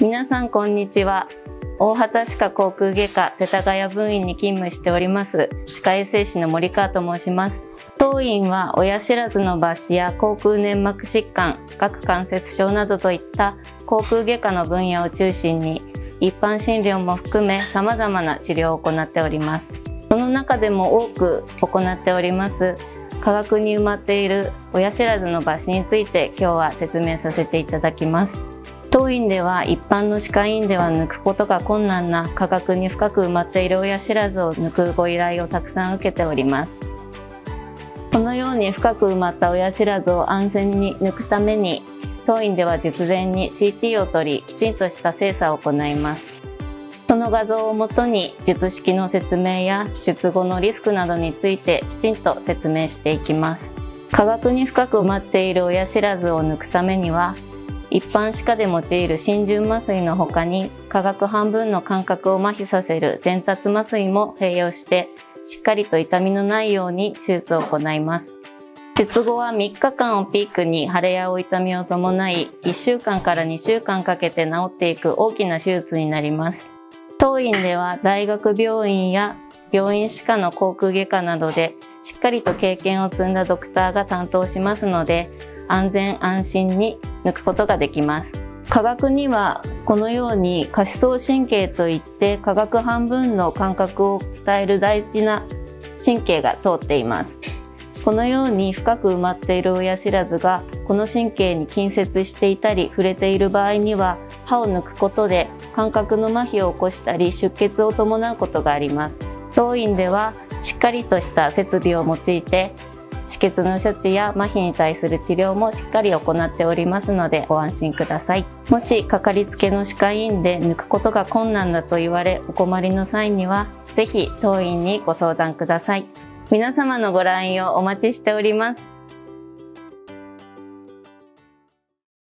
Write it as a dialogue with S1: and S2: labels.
S1: 皆さんこんにちは。大畑歯科口腔外科世田谷分院に勤務しております歯科衛生士の森川と申します。当院は親知らずの抜歯や口腔粘膜疾患、顎関節症などといった口腔外科の分野を中心に一般診療も含め様々な治療を行っております。その中でも多く行っております科学に埋まっている親知らずの抜歯について今日は説明させていただきます。当院では一般の歯科医院では抜くことが困難な価格に深く埋まっている親知らずを抜くご依頼をたくさん受けております。このように深く埋まった親知らずを安全に抜くために当院では術前に CT を取りきちんとした精査を行います。その画像をもとに術式の説明や術後のリスクなどについてきちんと説明していきます。科学に深く埋まっている親知らずを抜くためには一般歯科で用いる浸潤麻酔の他に化学半分の感覚を麻痺させる伝達麻酔も併用してしっかりと痛みのないように手術を行います。術後は3日間をピークに腫れやお痛みを伴い1週間から2週間かけて治っていく大きな手術になります。当院では大学病院や病院歯科の口腔外科などでしっかりと経験を積んだドクターが担当しますので安全安心に抜くことができます。科学にはこのように下視層神経といって化学半分の感覚を伝える大事な神経が通っています。このように深く埋まっている親知らずがこの神経に近接していたり触れている場合には歯を抜くことで感覚の麻痺を起こしたり出血を伴うことがあります。当院ではしっかりとした設備を用いて止血の処置や麻痺に対する治療もしっかり行っておりますのでご安心ください。もしかかりつけの歯科医院で抜くことが困難だと言われお困りの際にはぜひ当院にご相談ください。皆様のご来院をお待ちしております。